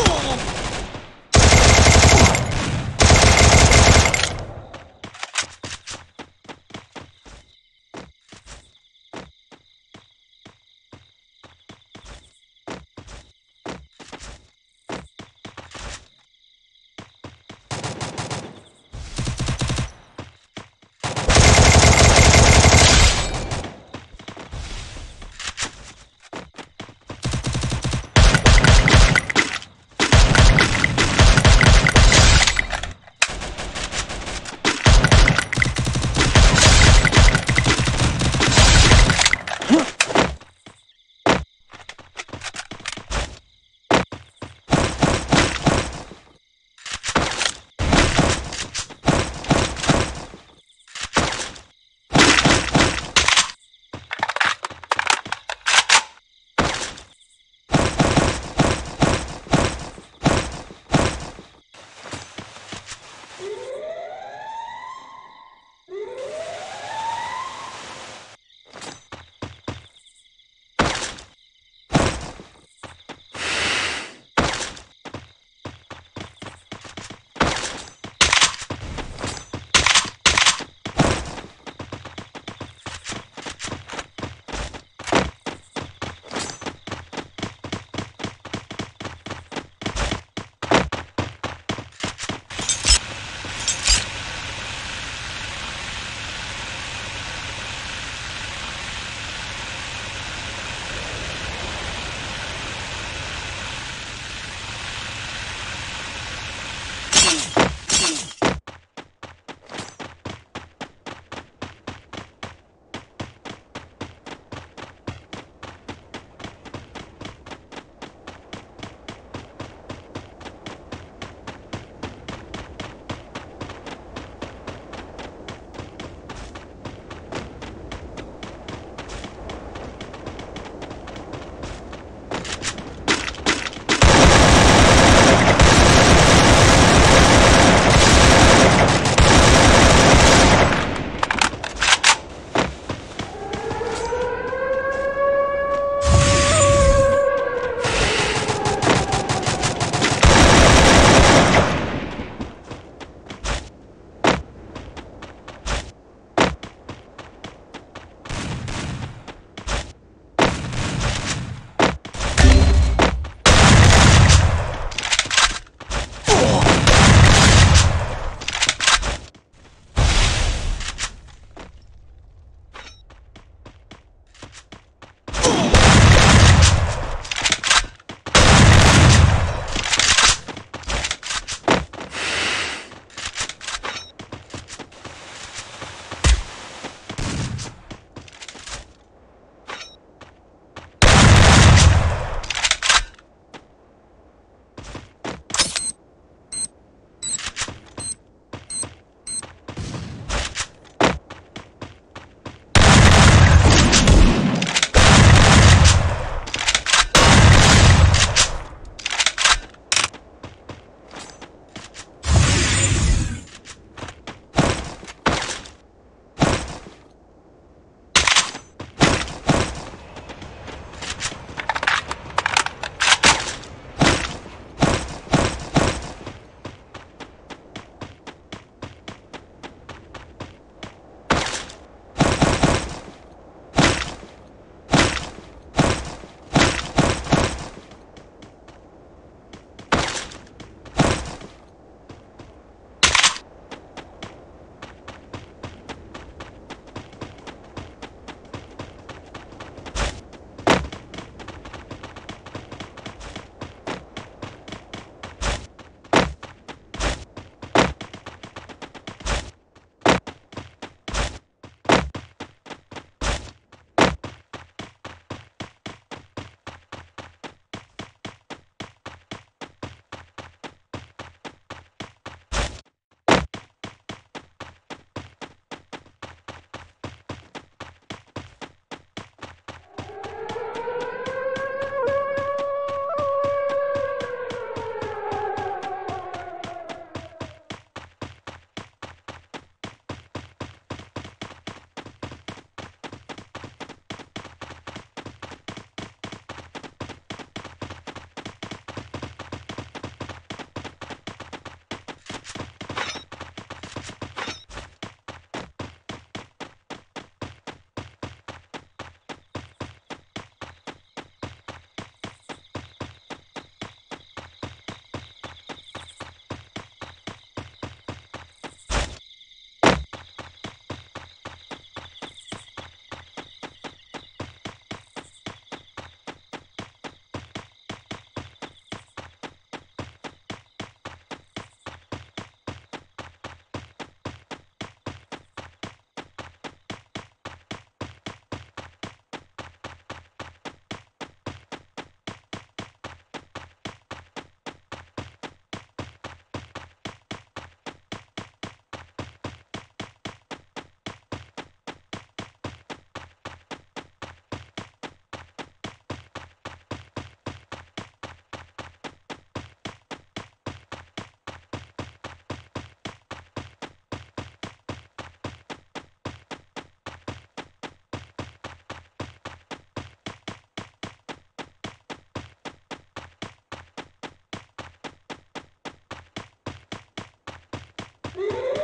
Oh! Woo!